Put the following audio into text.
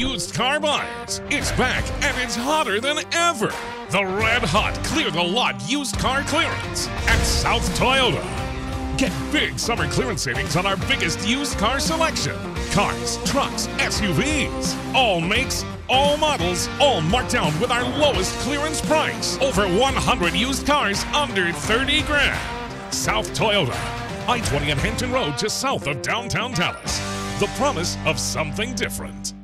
used car buyers. It's back and it's hotter than ever. The red hot clear the lot used car clearance at South Toyota. Get big summer clearance savings on our biggest used car selection. Cars, trucks, SUVs, all makes, all models, all marked down with our lowest clearance price. Over 100 used cars under 30 grand. South Toyota, I 20 and Hampton Road just south of downtown Dallas. The promise of something different.